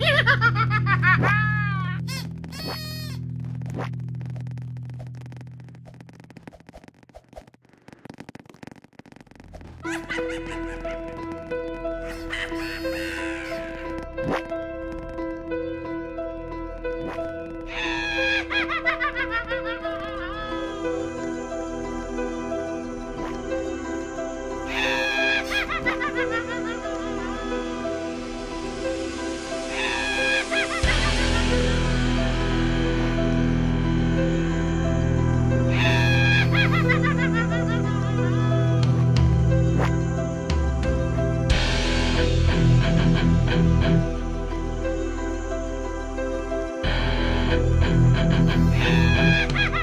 Ha ha ha ha ha! Ha ha ha!